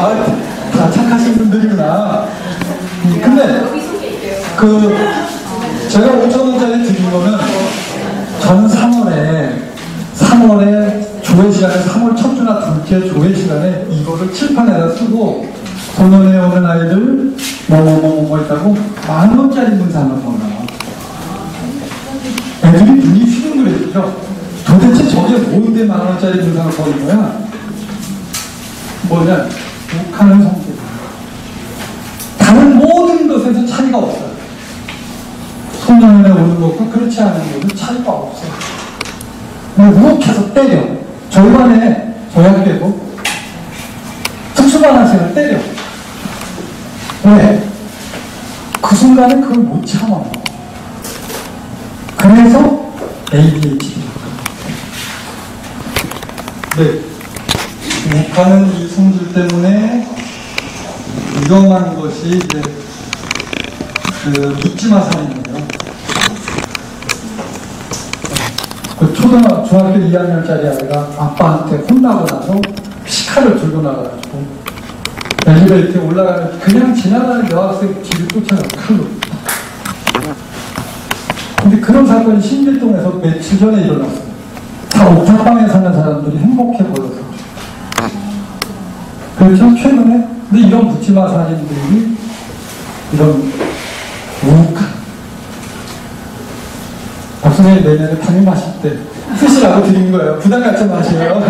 아, 다 착하신 분들이구나. 음, 근데 그 제가 5천 원짜리 드린 거는 전 3월에 3월에 조회 시간에 3월 첫 주나 둘째 조회 시간에 이거를 칠판에다 쓰고 소년에 오는 아이들 뭐뭐뭐 뭐 있다고 만 원짜리 문상을 보나 애들이 눈이 휘둥그레지죠. 도대체 저게 뭔데 만 원짜리 문상을 보는 거야? 뭐냐 북한은 성격 다른 모든 것에서 차이가 없어요 소년에 오는 것과 그렇지 않은 것은 차이가 없어요 우욱해서 때려. 저희 반에 저희 학교에도 특수반 학생을 때려. 왜? 그 순간에 그걸 못 참아. 그래서 ADHD. 네. 북한은 이 성질 때문에 위험한 것이 이제 그 묻지마 살인이에요. 그 초등학, 중학교 2학년짜리 아이가 아빠한테 혼나고 나서 피카를 들고 나가가지고 엘리베이터에 올라가는 그냥 지나가는 여학생 뒤를 쫓아가 칼로. 근데 그런 사건이 신길동에서 며칠 전에 일어났어요. 다 옥탑방에 사는 사람들이 행복해 보여서. 그렇죠? 최근에. 근데 이런 묻지마 사진들이 이런 우욱한 박선생님 내년에 담임 하실 때 쓰시라고 드린 거예요. 부담 갖지 마세요.